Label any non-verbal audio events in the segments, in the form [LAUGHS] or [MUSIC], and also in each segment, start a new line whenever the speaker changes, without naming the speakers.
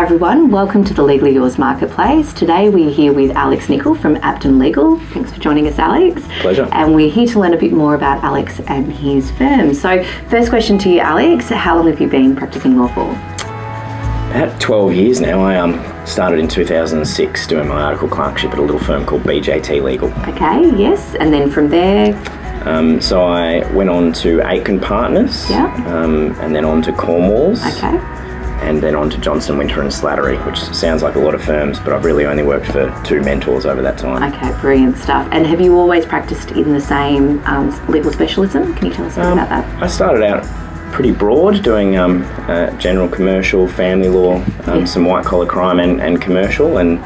everyone. Welcome to the Legally Yours Marketplace. Today we're here with Alex Nicol from Aptum Legal. Thanks for joining us, Alex.
Pleasure.
And we're here to learn a bit more about Alex and his firm. So, first question to you, Alex How long have you been practicing law for?
About 12 years now. I um, started in 2006 doing my article clerkship at a little firm called BJT Legal.
Okay, yes. And then from there,
Um, so I went on to Aitken Partners,
Yeah.
um, and then on to Cornwalls,
okay.
And then on to Johnson Winter and Slattery, which sounds like a lot of firms, but I've really only worked for two mentors over that time.
Okay, brilliant stuff. And have you always practiced in the same um, legal specialism? Can you tell us a bit
Um,
about that?
I started out pretty broad, doing um, uh, general commercial, family law, um,
Yeah.
some white collar crime, and, and commercial, and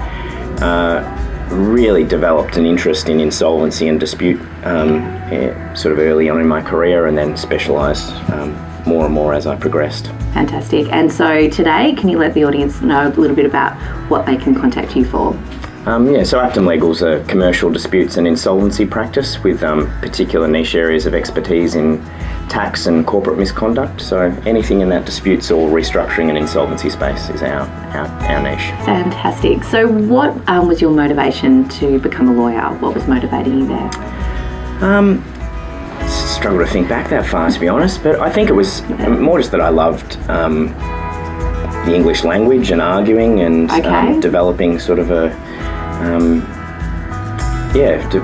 uh, really developed an interest in insolvency and dispute um, eh, sort of early on in my career, and then specialised um, more and more as I progressed.
Fantastic. And so today, can you let the audience know a little bit about what they can contact you for?
Um, yeah, so Aptum Legal's a commercial disputes and insolvency practice with um, particular niche areas of expertise in tax and corporate misconduct. So anything in that disputes or restructuring and insolvency space is our, our, our niche.
Fantastic. So, what um, was your motivation to become a lawyer? What was motivating you there?
Um, struggle to think back that far, to be honest, but I think it was more just that I loved um, the English language and arguing and
Okay.
um, developing sort of a, um, yeah, d-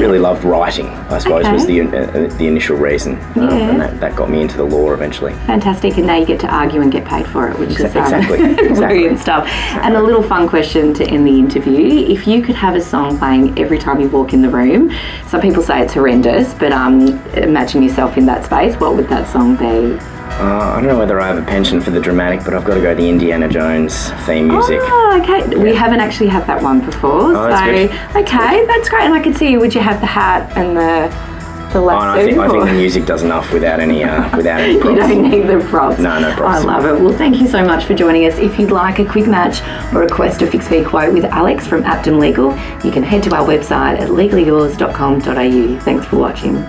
really loved writing. I suppose was the uh, the initial reason, um,
Yeah.
and that, that got me into the law eventually.
Fantastic. And now you get to argue and get paid for it, which is um,
Exactly, [LAUGHS] exactly.
brilliant stuff. And a little fun question to end the interview. If you could have a song playing every time you walk in the room, some people say it's horrendous, but um, imagine yourself in that space, what would that song be?
Uh, I don't know whether I have a penchant for the dramatic, but I've got to go the Indiana Jones theme music.
Oh, okay. We haven't actually had that one before.
Oh, that's
so,
good.
okay, that's great. And I could see you. Would you have the hat and the the
Oh? I think I think the music does enough without any uh, without any [LAUGHS]
You don't need the props.
No, no props.
I love it. Well, thank you so much for joining us. If you'd like a quick match or request a fixed fee quote with Alex from Aptum Legal, you can head to our website at legallyyours.com.au. Thanks for watching.